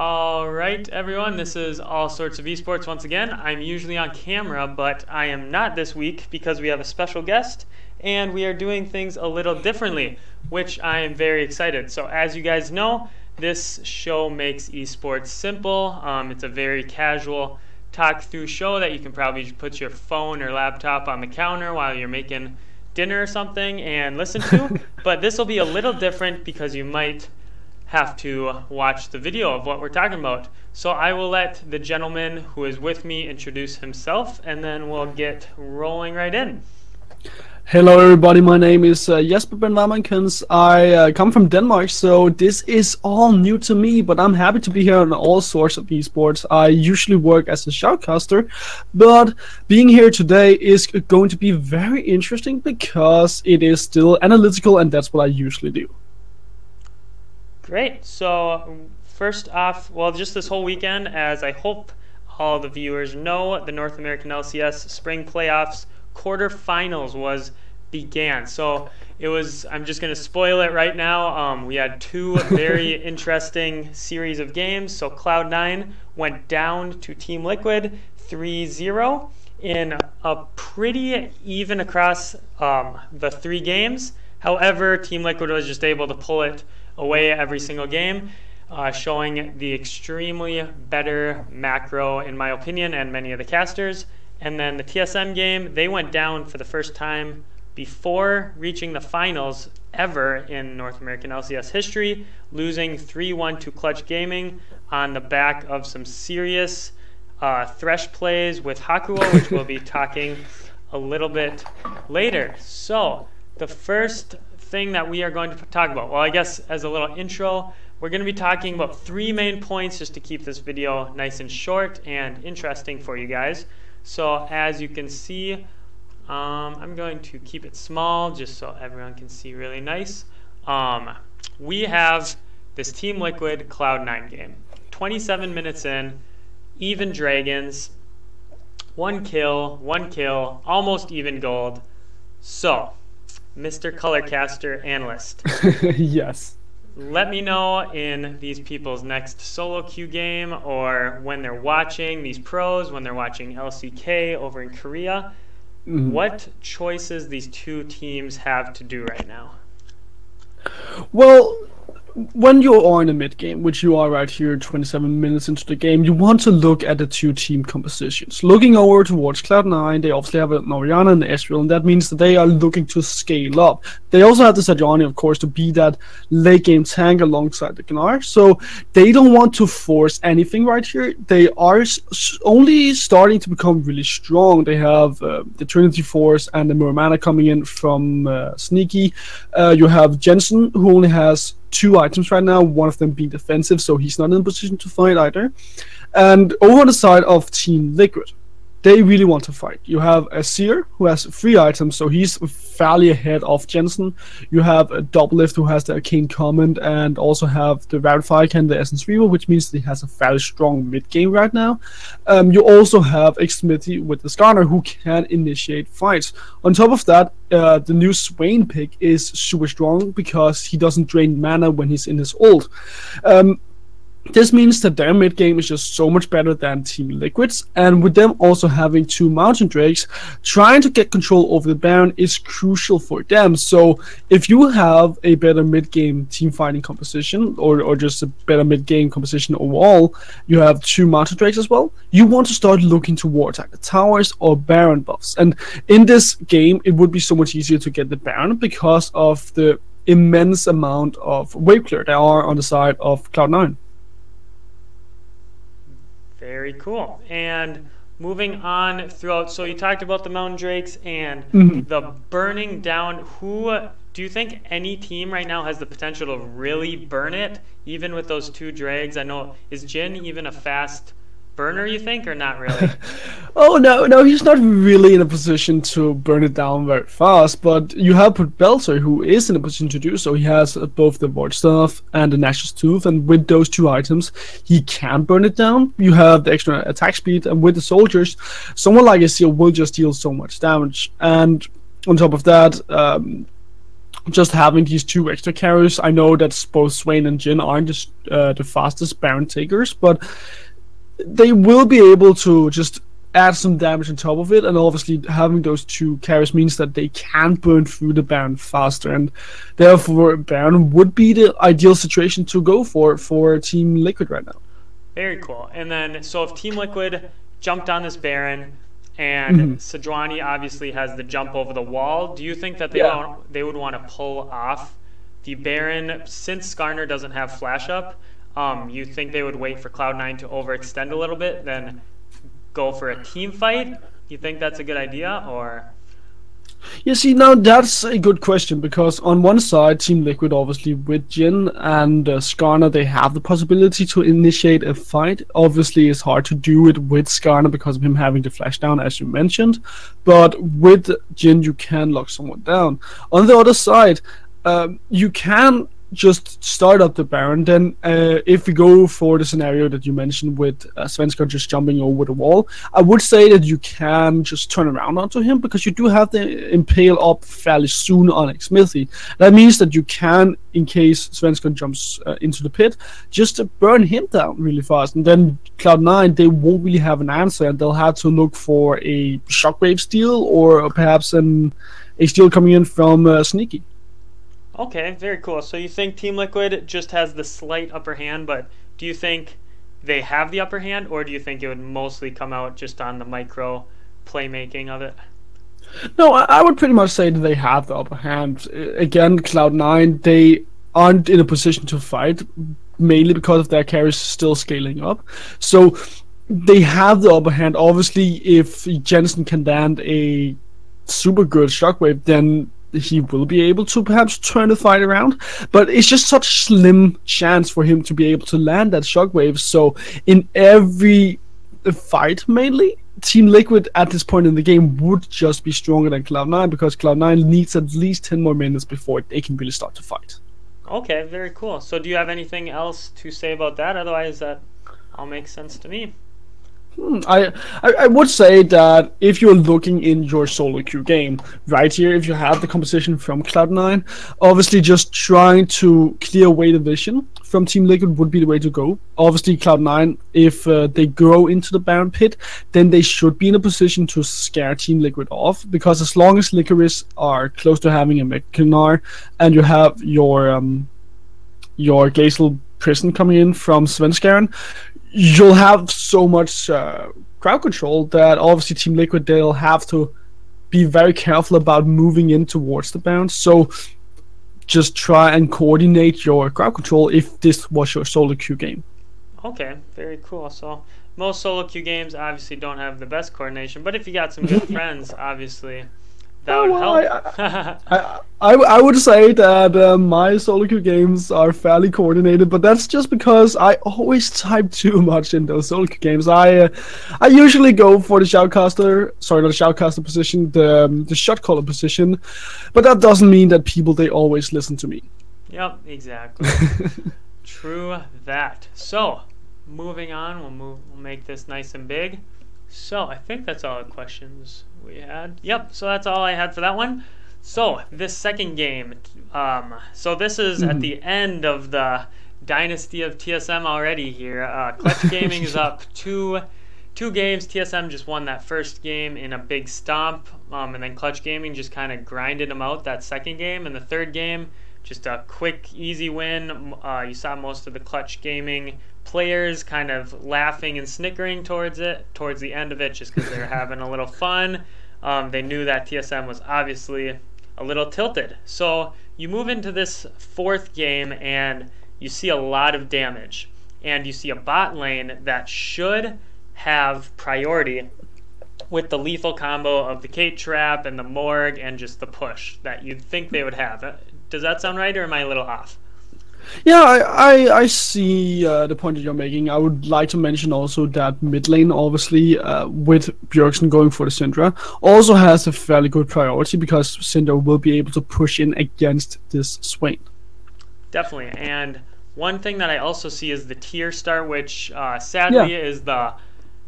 All right, everyone, this is All Sorts of Esports once again. I'm usually on camera, but I am not this week because we have a special guest and we are doing things a little differently, which I am very excited. So, as you guys know, this show makes esports simple. Um, it's a very casual talk through show that you can probably put your phone or laptop on the counter while you're making dinner or something and listen to. but this will be a little different because you might have to watch the video of what we're talking about. So I will let the gentleman who is with me introduce himself and then we'll get rolling right in. Hello everybody, my name is uh, Jesper Ben Warmankens. I uh, come from Denmark, so this is all new to me, but I'm happy to be here on all sorts of esports. I usually work as a shoutcaster, but being here today is going to be very interesting because it is still analytical and that's what I usually do. Great. So, first off, well, just this whole weekend, as I hope all the viewers know, the North American LCS Spring Playoffs quarterfinals was began. So it was. I'm just going to spoil it right now. Um, we had two very interesting series of games. So Cloud9 went down to Team Liquid 3-0 in a pretty even across um, the three games. However, Team Liquid was just able to pull it away every single game, uh, showing the extremely better macro, in my opinion, and many of the casters. And then the TSM game, they went down for the first time before reaching the finals ever in North American LCS history, losing 3 1 to Clutch Gaming on the back of some serious uh, Thresh plays with Hakuho, which we'll be talking a little bit later. So, the first thing that we are going to talk about? Well, I guess as a little intro, we're going to be talking about three main points just to keep this video nice and short and interesting for you guys. So as you can see, um, I'm going to keep it small just so everyone can see really nice. Um, we have this Team Liquid Cloud9 game. 27 minutes in, even Dragons, one kill, one kill, almost even gold. So, Mr. Colorcaster Analyst. yes. Let me know in these people's next solo queue game or when they're watching these pros, when they're watching LCK over in Korea, mm-hmm. what choices these two teams have to do right now. Well, when you are in a mid game, which you are right here, 27 minutes into the game, you want to look at the two team compositions. Looking over towards Cloud9, they obviously have an Orianna and Ezreal, and that means that they are looking to scale up. They also have the Sejuani, of course, to be that late game tank alongside the Gnar, so they don't want to force anything right here. They are only starting to become really strong. They have uh, the Trinity Force and the Muramana coming in from uh, Sneaky. Uh, you have Jensen, who only has two items right now, one of them being defensive, so he's not in a position to fight either. And over on the side of Team Liquid, they really want to fight. You have a Seer who has three items, so he's fairly ahead of Jensen. You have a Doublelift who has the Arcane Command and also have the Rapid Fire Can, the Essence Reaver, which means he has a fairly strong mid game right now. Um, you also have Xmithie with the Skarner who can initiate fights. On top of that, uh, the new Swain pick is super strong because he doesn't drain mana when he's in his ult. Um, this means that their mid game is just so much better than Team Liquid's, and with them also having two Mountain Drakes, trying to get control over the Baron is crucial for them. So if you have a better mid game team fighting composition, or, or just a better mid game composition overall, you have two Mountain Drakes as well, you want to start looking towards either towers or Baron buffs. And in this game, it would be so much easier to get the Baron because of the immense amount of wave clear there are on the side of Cloud9. Very cool. And moving on throughout, so you talked about the Mountain Drakes and mm-hmm. the burning down. Who do you think any team right now has the potential to really burn it, even with those two drags? I know is Jhin even a fast burner, you think, or not really? oh no, no, he's not really in a position to burn it down very fast. But you have Pobelter, who is in a position to do so. He has both the Void Staff and the Nash's Tooth, and with those two items, he can burn it down. You have the extra attack speed, and with the soldiers, someone like Azir will just deal so much damage. And on top of that, um, just having these two extra carriers. I know that both Swain and Jhin aren't just, uh, the fastest Baron takers, but they will be able to just add some damage on top of it, and obviously having those two carries means that they can burn through the Baron faster, and therefore Baron would be the ideal situation to go for for Team Liquid right now. Very cool. And then, so if Team Liquid jumped on this Baron, and mm-hmm. Obviously has the jump over the wall. Do you think that they yeah. want, they would want to pull off the Baron since Skarner doesn't have flash up? Um, you think they would wait for Cloud9 to overextend a little bit, then go for a team fight? You think that's a good idea, or? You see, now that's a good question because on one side, Team Liquid, obviously with Jhin and uh, Skarner, they have the possibility to initiate a fight. Obviously, it's hard to do it with Skarner because of him having the flash down, as you mentioned. But with Jhin, you can lock someone down. On the other side, um, you can just start up the Baron. Then, uh, if we go for the scenario that you mentioned with uh, Svenskar just jumping over the wall, I would say that you can just turn around onto him because you do have the Impale up fairly soon on Xmithie. That means that you can, in case Svenskar jumps uh, into the pit, just burn him down really fast. And then Cloud9, they won't really have an answer and they'll have to look for a Shockwave steal or perhaps an, a steal coming in from uh, Sneaky. Okay, very cool. So you think Team Liquid just has the slight upper hand, but do you think they have the upper hand, or do you think it would mostly come out just on the micro playmaking of it? No, I would pretty much say that they have the upper hand. Again, Cloud9, they aren't in a position to fight, mainly because of their carries still scaling up. So they have the upper hand. Obviously, if Jensen can land a super good shockwave, then he will be able to perhaps turn the fight around, but it's just such slim chance for him to be able to land that shockwave. So in every fight, mainly Team Liquid at this point in the game would just be stronger than Cloud9 because Cloud9 needs at least ten more minutes before they can really start to fight. Okay, very cool. So do you have anything else to say about that? Otherwise, that all makes sense to me. Hmm, I, I, I would say that if you're looking in your solo queue game, right here, if you have the composition from Cloud9, obviously just trying to clear away the vision from Team Liquid would be the way to go. Obviously, Cloud9, if uh, they grow into the Baron pit, then they should be in a position to scare Team Liquid off, because as long as Licorice are close to having a Mega Gnar, and you have your um, your Glacial Prison coming in from Svenskeren, you'll have so much uh, crowd control that obviously Team Liquid they'll have to be very careful about moving in towards the bounce. So just try and coordinate your crowd control if this was your solo queue game. Okay, very cool. So most solo queue games obviously don't have the best coordination, but if you got some good friends, obviously that oh, would well, help. I, I, I, I, would say that uh, my solo queue games are fairly coordinated, but that's just because I always type too much in those solo queue games. I uh, I usually go for the shoutcaster, sorry, not the shoutcaster position, the um, the shot caller position, but that doesn't mean that people they always listen to me. Yep, exactly. True that. So, moving on, we'll move. We'll make this nice and big. So I think that's all the questions we had. Yep, so that's all I had for that one. So this second game, um, so this is mm-hmm. at the end of the dynasty of TSM already here. Uh, Clutch Gaming is up two two games. TSM just won that first game in a big stomp, um, and then Clutch Gaming just kind of grinded them out that second game. And the third game, just a quick, easy win. Uh, you saw most of the Clutch Gaming players kind of laughing and snickering towards it towards the end of it, just because they were having a little fun. Um, they knew that TSM was obviously a little tilted. So you move into this fourth game and you see a lot of damage. And you see a bot lane that should have priority with the lethal combo of the Cait Trap and the Morg and just the push that you'd think they would have. Does that sound right or am I a little off? Yeah, I I, I see uh, the point that you're making. I would like to mention also that mid lane, obviously, uh, with Bjergsen going for the Syndra, also has a fairly good priority because Syndra will be able to push in against this Swain. Definitely, and one thing that I also see is the Tear star, which uh, sadly yeah. is the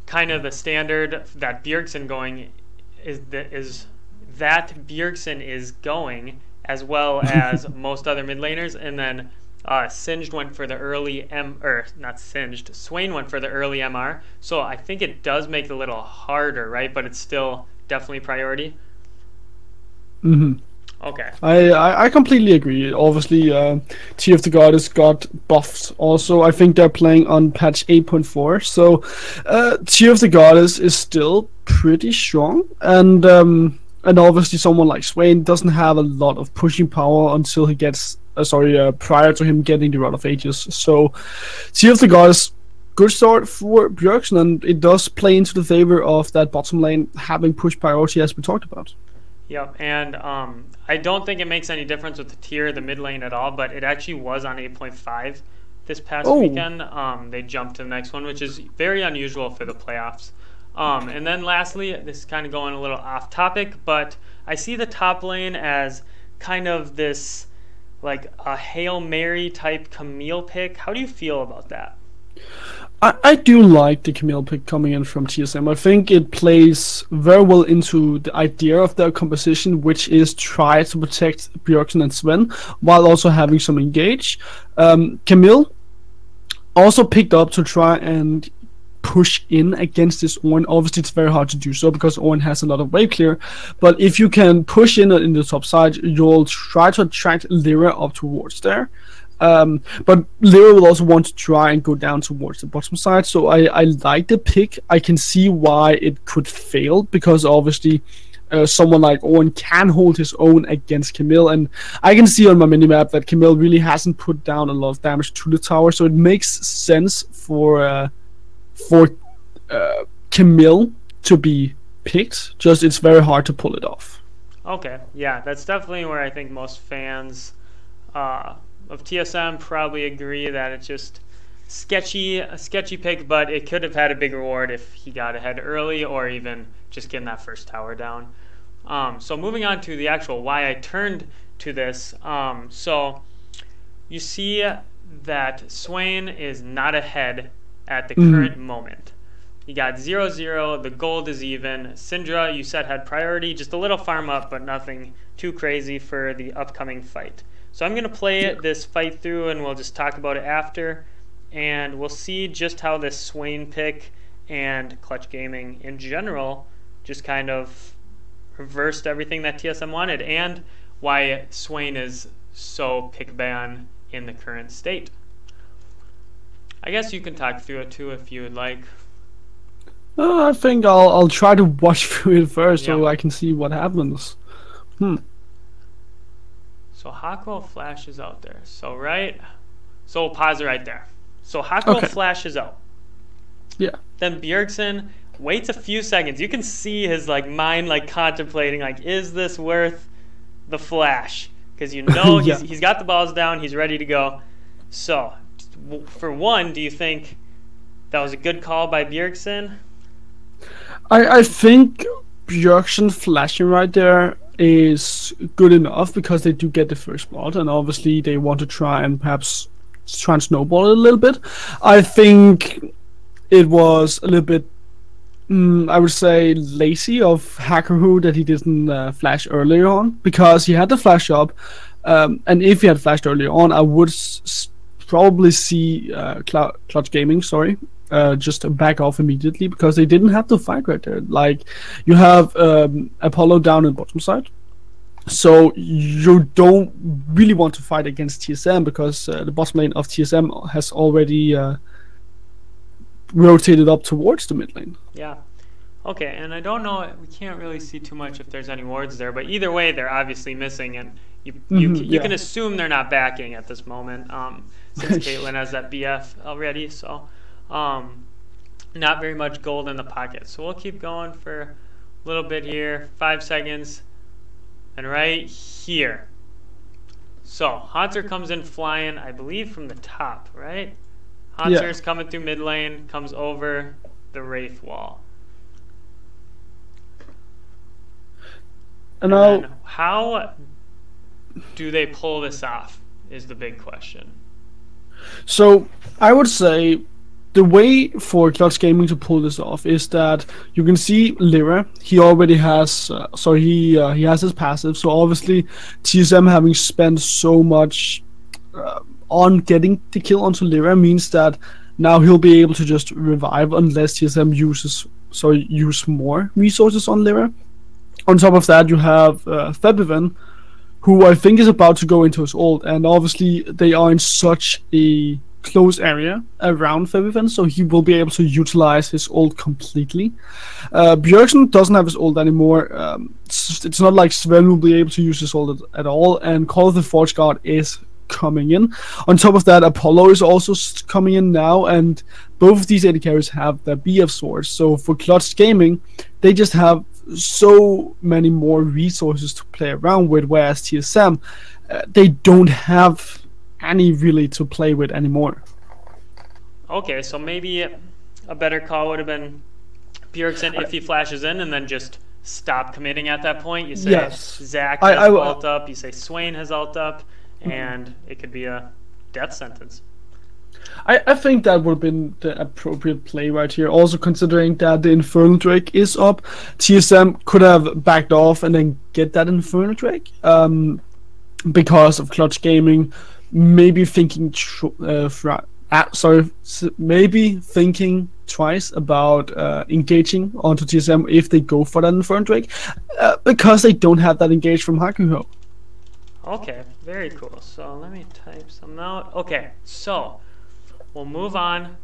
kind of the standard that Bjergsen going is the, is that Bjergsen is going as well as most other mid laners. And then uh, Singed went for the early M, or not Singed, Swain went for the early MR. So I think it does make it a little harder, right? But it's still definitely priority. Mm-hmm. Okay. I, I, I completely agree. Obviously, uh, Tear of the Goddess got buffed. Also, I think they're playing on patch 8.4. So, uh, Tear of the Goddess is still pretty strong, and um, and obviously someone like Swain doesn't have a lot of pushing power until he gets uh, sorry uh, prior to him getting the Rod of Ages. So, Tear of the Goddess. Good start for Bjergsen, and it does play into the favor of that bottom lane having push priority as we talked about. Yep, and um, I don't think it makes any difference with the Tear, the mid lane at all, but it actually was on 8.5 this past oh. weekend. Um, they jumped to the next one, which is very unusual for the playoffs. Um, and then lastly, this is kind of going a little off topic, but I see the top lane as kind of this like a Hail Mary type Camille pick. How do you feel about that? I, I do like the Camille pick coming in from TSM. I think it plays very well into the idea of their composition, which is try to protect Bjergsen and Zven while also having some engage. Um, Camille also picked up to try and push in against this Ornn. Obviously, it's very hard to do so because Ornn has a lot of wave clear. But if you can push in in the top side, you'll try to attract Lira up towards there. Um, but Lira will also want to try and go down towards the bottom side. So I, I like the pick. I can see why it could fail because obviously uh, someone like Ornn can hold his own against Camille. And I can see on my minimap that Camille really hasn't put down a lot of damage to the tower. So it makes sense for uh, for uh, Camille to be picked. Just it's very hard to pull it off. Okay, yeah, that's definitely where I think most fans uh, of TSM probably agree that it's just sketchy, a sketchy pick, but it could have had a big reward if he got ahead early or even just getting that first tower down. Um, so moving on to the actual why I turned to this. Um, so you see that Swain is not ahead at the mm. current moment. You got 0 0, the gold is even. Syndra, you said, had priority, just a little farm up, but nothing too crazy for the upcoming fight. So I'm going to play this fight through and we'll just talk about it after. And we'll see just how this Swain pick and Clutch Gaming in general just kind of reversed everything that TSM wanted and why Swain is so pick ban in the current state. I guess you can talk through it too if you would like. Uh, I think I'll I'll try to watch through it first yeah. so I can see what happens. Hmm. So Hakuho flashes out there. So right, so we'll pause it right there. So Hakuho okay. flashes out. Yeah. Then Bjergsen waits a few seconds. You can see his like mind like contemplating like, is this worth the flash? Because you know yeah. he's, he's got the balls down. He's ready to go. So, for one, do you think that was a good call by Bjergsen? I I think Bjergsen flashing right there is good enough because they do get the first blood, and obviously they want to try and perhaps try and snowball it a little bit. I think it was a little bit, mm, I would say, lazy of Hakuho that he didn't uh, flash earlier on because he had the flash up, um, and if he had flashed earlier on, I would s- probably see uh, Cl- Clutch Gaming, sorry, uh, just back off immediately because they didn't have to fight right there. Like you have um, Apollo down in bottom side, so you don't really want to fight against TSM because uh, the bottom lane of TSM has already uh, rotated up towards the mid lane. Yeah. Okay, and I don't know. We can't really see too much if there's any wards there, but either way, they're obviously missing, and you you, mm-hmm, you yeah. can assume they're not backing at this moment. Um, since Caitlyn has that BF already, so. Um, not very much gold in the pocket. So we'll keep going for a little bit here, five seconds. And right here. So Hauntzer comes in flying, I believe from the top, right? Hauntzer's yeah. coming through mid lane, comes over the Wraith wall. And, and how do they pull this off is the big question. So I would say the way for Clutch Gaming to pull this off is that you can see Lira. He already has, uh, so he uh, he has his passive. So obviously, TSM having spent so much uh, on getting the kill onto Lira means that now he'll be able to just revive unless TSM uses so use more resources on Lira. On top of that, you have uh, who I think is about to go into his ult, and obviously they are in such a close area around Febiven, so he will be able to utilize his ult completely. Uh, Bjergsen doesn't have his ult anymore. Um, it's, it's, not like Zven will be able to use his ult at, at all, and Call of the Forge God is coming in. On top of that, Apollo is also coming in now, and both of these AD carries have their BF swords. So for Clutch Gaming, they just have so many more resources to play around with, whereas TSM, uh, they don't have any really to play with anymore. Okay, so maybe a better call would have been Bjergsen if he flashes in and then just stop committing at that point. You say yes. Zac has I, I, ult up, you say Swain has ult up, and it could be a death sentence. I, I think that would have been the appropriate play right here. Also considering that the Infernal Drake is up, TSM could have backed off and then get that Infernal Drake. Um, because of Clutch Gaming maybe thinking uh, uh, sorry, maybe thinking twice about uh, engaging onto TSM if they go for that Infernal Drake, uh, because they don't have that engage from Hakuho. Okay, very cool. So let me type some out. Okay, so we'll move on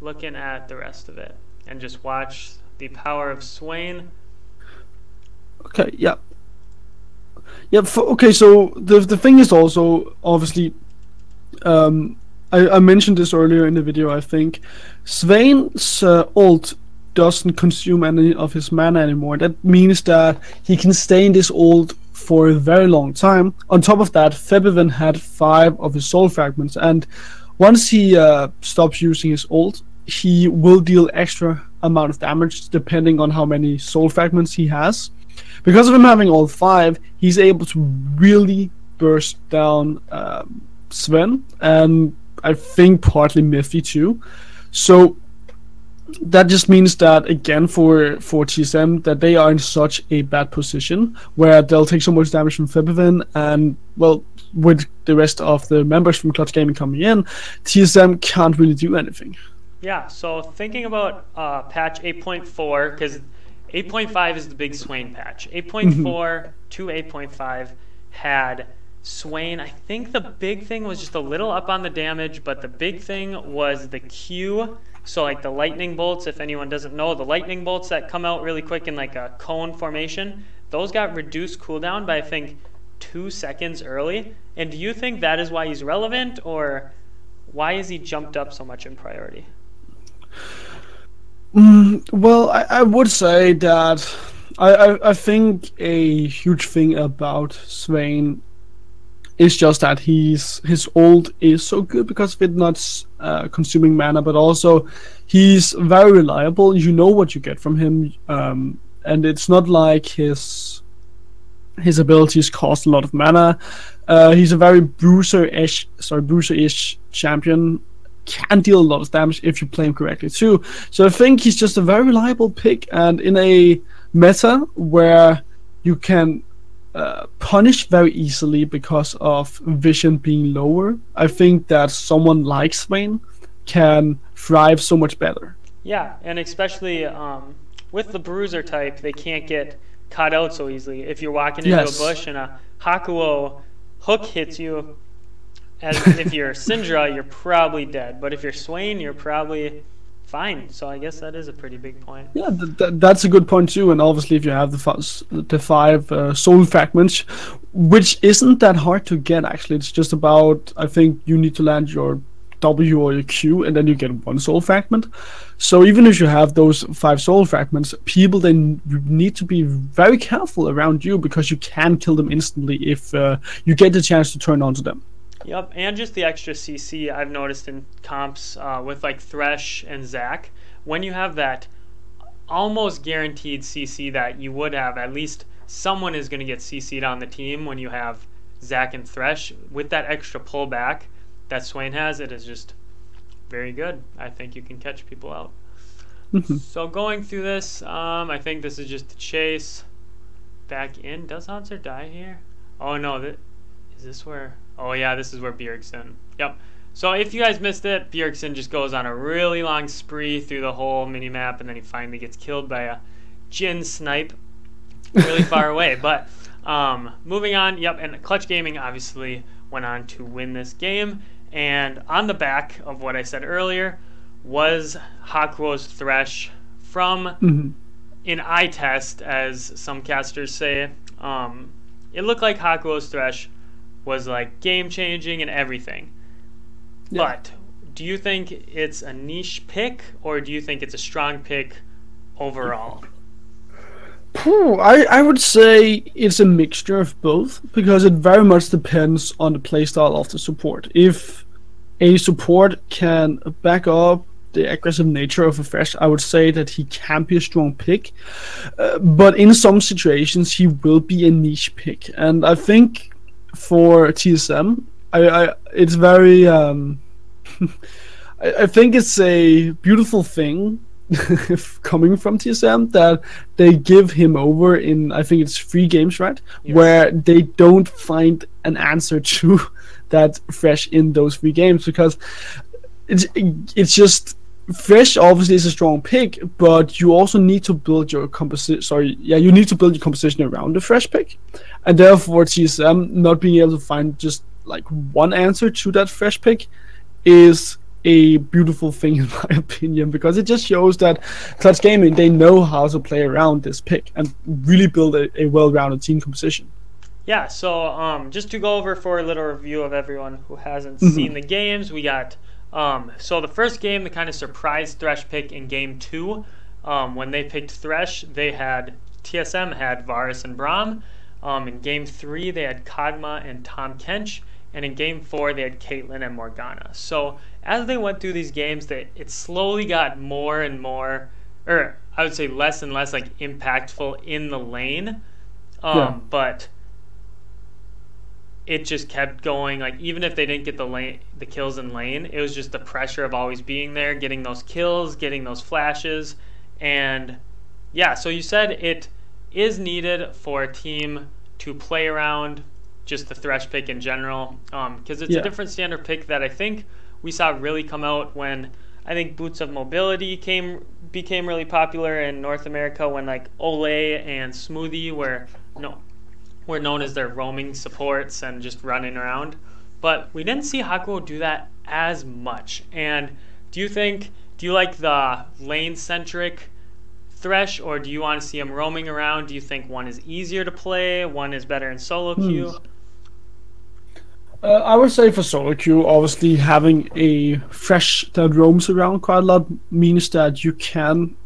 looking at the rest of it and just watch the power of Swain. Okay, yeah. Yeah. For, okay. So the the thing is also obviously, um, I, I mentioned this earlier in the video. I think Swain's uh, ult doesn't consume any of his mana anymore. That means that he can stay in this ult for a very long time. On top of that, Febiven had five of his soul fragments, and once he uh, stops using his ult, he will deal extra amount of damage depending on how many soul fragments he has. Because of him having all five, he's able to really burst down um, Zven, and I think partly Mithy too. So that just means that again for for TSM that they are in such a bad position where they'll take so much damage from Febiven and well with the rest of the members from Clutch Gaming coming in, TSM can't really do anything. Yeah, so thinking about uh, patch 8.4 because 8.5 is the big Swain patch. 8.4 mm-hmm. to 8.5 had Swain. I think the big thing was just a little up on the damage, but the big thing was the Q. So like the lightning bolts, if anyone doesn't know, the lightning bolts that come out really quick in like a cone formation, those got reduced cooldown by I think two seconds early. And do you think that is why he's relevant, or why is he jumped up so much in priority? Mm, well, I, I would say that I, I, I think a huge thing about Swain is just that he's his ult is so good because of it not uh, consuming mana, but also he's very reliable. You know what you get from him, um, and it's not like his his abilities cost a lot of mana. Uh, he's a very bruiser-ish, sorry, bruiser-ish champion can deal a lot of damage if you play him correctly too. So I think he's just a very reliable pick, and in a meta where you can uh, punish very easily because of vision being lower, I think that someone like Swain can thrive so much better. Yeah, and especially um, with the bruiser type, they can't get caught out so easily. If you're walking into yes. a bush and a Hakuho hook hits you, as if you're Syndra, you're probably dead. But if you're Swain, you're probably fine. So I guess that is a pretty big point. Yeah, th- th- that's a good point too. And obviously, if you have the the five uh, soul fragments, which isn't that hard to get actually, it's just about I think you need to land your W or your Q, and then you get one soul fragment. So even if you have those five soul fragments, people then need to be very careful around you because you can kill them instantly if uh, you get the chance to turn onto them. Yep, and just the extra CC I've noticed in comps uh, with like Thresh and Zac. When you have that almost guaranteed CC that you would have, at least someone is going to get CC'd on the team when you have Zac and Thresh. With that extra pullback that Swain has, it is just very good. I think you can catch people out. Mhm. So going through this, um, I think this is just the chase back in. Does Hauntzer die here? Oh no, that is this where? Oh yeah, this is where Bjergsen. Yep. So if you guys missed it, Bjergsen just goes on a really long spree through the whole mini map, and then he finally gets killed by a Jhin snipe really far away. But um, moving on, yep, and Clutch Gaming obviously went on to win this game. And on the back of what I said earlier was Hakuho's Thresh from Mhm. an eye test, as some casters say. Um, it looked like Hakuho's Thresh was like game changing and everything. Yeah. But do you think it's a niche pick or do you think it's a strong pick overall? I, I would say it's a mixture of both because it very much depends on the playstyle of the support. If a support can back up the aggressive nature of a Thresh, I would say that he can be a strong pick. Uh, but in some situations, he will be a niche pick. And I think for TSM, I, I it's very. Um, I, I think it's a beautiful thing coming from TSM that they give him over in I think it's three games, right? Where they don't find an answer to that Thresh in those three games because it's it's just Thresh obviously is a strong pick, but you also need to build your composition sorry, yeah, you need to build your composition around the Thresh pick. And therefore TSM not being able to find just like one answer to that Thresh pick is a beautiful thing in my opinion because it just shows that Clutch Gaming they know how to play around this pick and really build a, a well-rounded team composition. Yeah, so um, just to go over for a little review of everyone who hasn't Mhm. seen the games, we got um, so the first game, the kind of surprise Thresh pick in game two, um, when they picked Thresh, they had TSM had Varus and Braum. Um, in game three, they had Kog'Maw and Tahm Kench, and in game four, they had Caitlyn and Morgana. So as they went through these games, they it slowly got more and more, or I would say less and less like impactful in the lane. Um, Yeah. But it just kept going. Like even if they didn't get the lane, the kills in lane, it was just the pressure of always being there, getting those kills, getting those flashes, and yeah. So you said it is needed for a team to play around just the thresh pick in general, um, because it's Yeah. a different standard pick that I think we saw really come out when I think Boots of Mobility came became really popular in North America when like Olleh and Smoothie were no were known as their roaming supports and just running around. But we didn't see Hakuho do that as much. And do you think do you like the lane centric Thresh or do you want to see him roaming around? Do you think one is easier to play, one is better in solo queue? Uh, I would say for solo queue, obviously having a Thresh that roams around quite a lot means that you can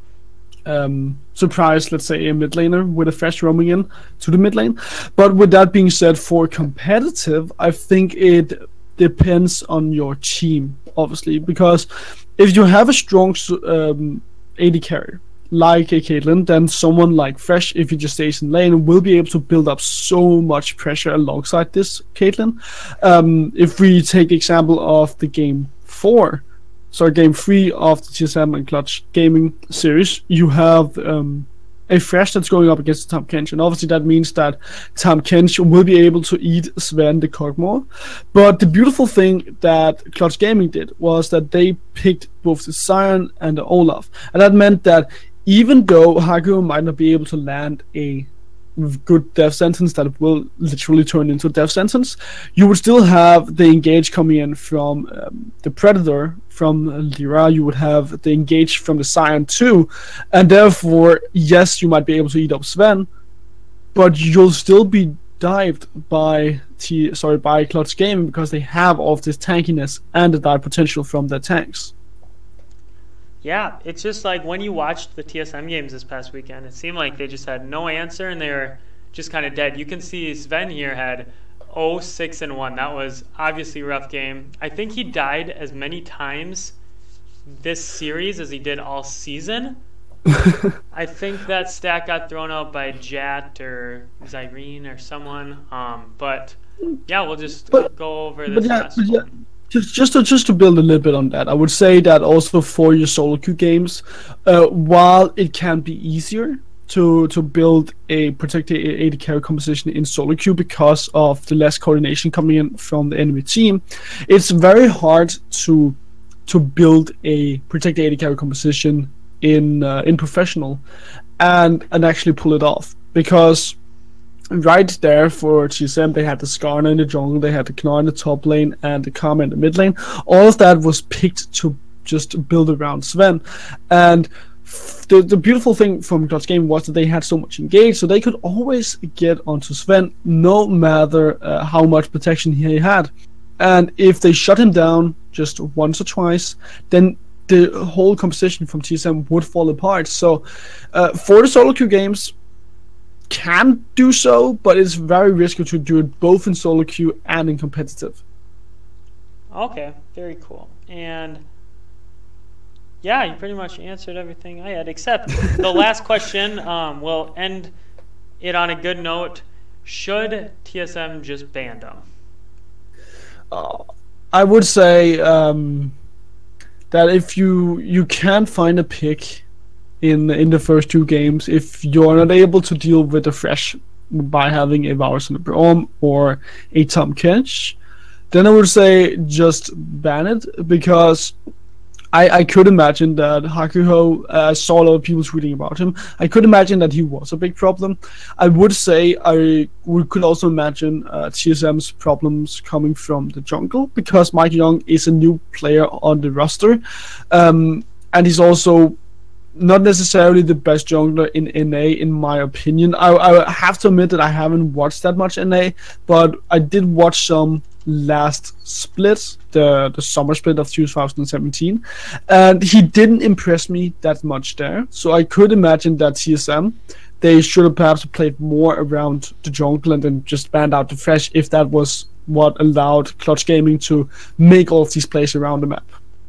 um, surprise, let's say, a mid laner with a Thresh roaming in to the mid lane. But with that being said, for competitive, I think it depends on your team, obviously, because if you have a strong um, AD carry like a Caitlyn, then someone like Thresh, if he just stays in lane, will be able to build up so much pressure alongside this Caitlyn. Um, if we take example of the game four, sorry, game three of the TSM and Clutch gaming series, you have um, a Thresh that's going up against Tahm Kench, and obviously that means that Tahm Kench will be able to eat Zven the Kog'Maw. But the beautiful thing that Clutch Gaming did was that they picked both the Sion and the Olaf, and that meant that even though Haku might not be able to land a good death sentence that will literally turn into a death sentence, you would still have the engage coming in from um, the Predator, from Lira, you would have the engage from the Sion too, and therefore, yes, you might be able to eat up Zven, but you'll still be dived by T sorry by Clutch Gaming because they have all of this tankiness and the dive potential from their tanks. Yeah, it's just like when you watched the TSM games this past weekend, it seemed like they just had no answer and they were just kind of dead. You can see Zven here had 0 6 and 1. That was obviously a rough game. I think he died as many times this series as he did all season. I think that stat got thrown out by Jatt or Zirene or someone. Um, but yeah, we'll just But- go over but yeah, last but yeah. Just, just to just to build a little bit on that, I would say that also for your solo queue games, uh, while it can be easier to to build a protected AD carry composition in solo queue because of the less coordination coming in from the enemy team, it's very hard to to build a protected AD carry composition in uh, in professional, and and actually pull it off because right there for TSM, they had the Skarner in the jungle, they had the Gnar in the top lane, and the Karma in the mid lane. All of that was picked to just build around Zven. And the, the beautiful thing from God's game was that they had so much engaged, so they could always get onto Zven no matter uh, how much protection he had. And if they shut him down just once or twice, then the whole composition from TSM would fall apart. So, uh, for the solo queue games, can do so, but it's very risky to do it both in solo queue and in competitive. Okay, very cool. And yeah, you pretty much answered everything I had, except the last question. Um, will end it on a good note. Should TSM just ban them? Uh, I would say um, that if you you can't find a pick in in the first two games, if you're not able to deal with the Thresh by having a Varus and a Braum or a Tahm Kench, then I would say just ban it because I, I could imagine that Hakuho, uh, saw a lot of people tweeting about him. I could imagine that he was a big problem. I would say I we could also imagine uh, TSM's problems coming from the jungle because MikeYeung is a new player on the roster, um, and he's also not necessarily the best jungler in NA, in my opinion. I, I have to admit that I haven't watched that much NA, but I did watch some last split, the the summer split of 2017, and he didn't impress me that much there. So I could imagine that TSM they should have perhaps played more around the jungle and then just banned out the Thresh if that was what allowed Clutch Gaming to make all these plays around the map.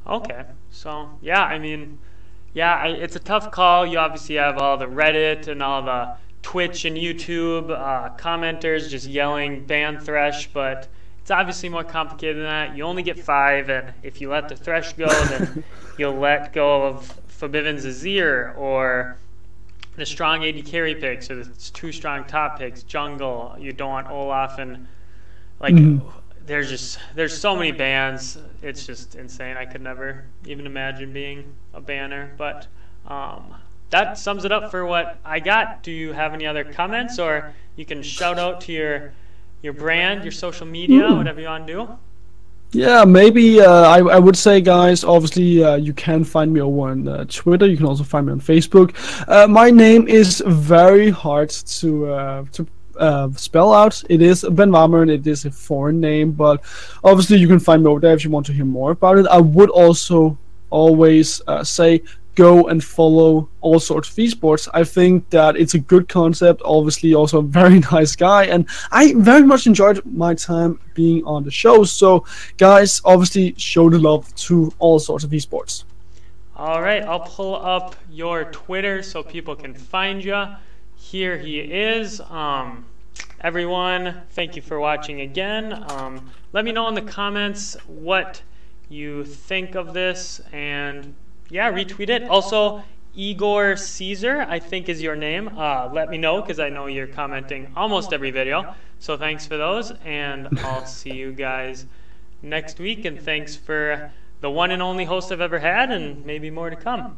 Okay, so yeah, I mean yeah, I, it's a tough call. You obviously have all the Reddit and all the Twitch and YouTube uh, commenters just yelling ban Thresh, but it's obviously more complicated than that. You only get five, and if you let the Thresh go, then you'll let go of Febiven Azir or the strong AD carry picks or the two strong top picks, jungle. You don't want Olaf and like. Mm-hmm there's just there's so many bands. It's just insane. I could never even imagine being a banner. But um, that sums it up for what I got. Do you have any other comments, or you can shout out to your your brand, your social media, whatever you want to do? Yeah, maybe uh, I, I would say, guys. Obviously, uh, you can find me over on uh, Twitter. You can also find me on Facebook. Uh, my name is very hard to uh, to uh, spell out. It is Ben and It is a foreign name, but obviously you can find me over there if you want to hear more about it. I would also always uh, say go and follow all sorts of esports. I think that it's a good concept. Obviously, also a very nice guy, and I very much enjoyed my time being on the show. So, guys, obviously show the love to all sorts of esports. All right, I'll pull up your Twitter so people can find you. Here he is. Um, everyone, thank you for watching again. Um, let me know in the comments what you think of this, and yeah, retweet it. Also, Igor Caesar, I think is your name. Uh, let me know because I know you're commenting almost every video. So thanks for those, and I'll see you guys next week. And thanks for the one and only host I've ever had, and maybe more to come.